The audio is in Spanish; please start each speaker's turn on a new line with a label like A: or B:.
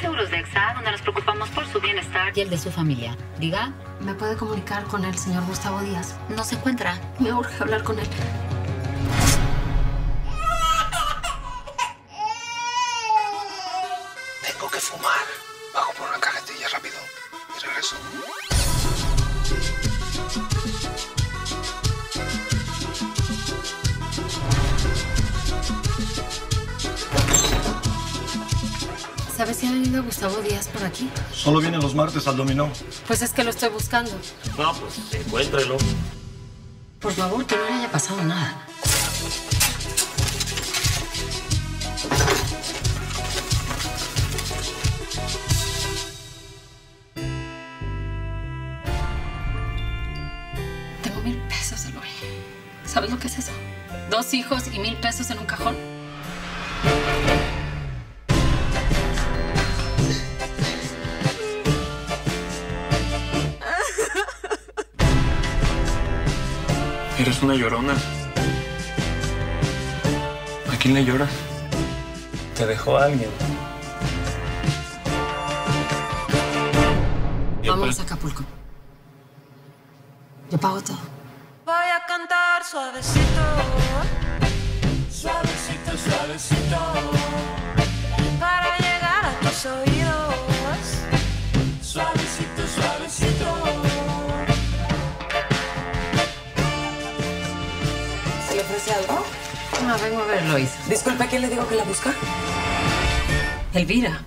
A: miembros de EXA, donde nos preocupamos por su bienestar y el de su familia. Diga.
B: ¿Me puede comunicar con el señor Gustavo Díaz?
A: No se encuentra.
B: Me urge hablar con él.
C: Tengo que fumar. Bajo por una cajetilla rápido y regreso.
B: ¿Sabes si ha venido Gustavo Díaz por aquí?
D: Solo viene los martes al dominó.
B: Pues es que lo estoy buscando.
E: No, pues encuéntrelo.
B: Por favor, que no le haya pasado nada. Tengo mil pesos, Eloy. ¿Sabes lo que es eso? Dos hijos y mil pesos en un cajón.
E: Eres una llorona. ¿A quién le lloras? Te dejó alguien.
B: Vámonos a Acapulco. Yo pago todo.
F: Voy a cantar suavecito. Suavecito, suavecito.
G: Ofrece algo?
B: No, vengo a ver, Lois.
G: Disculpe, ¿a quién le digo que la busca?
B: Elvira.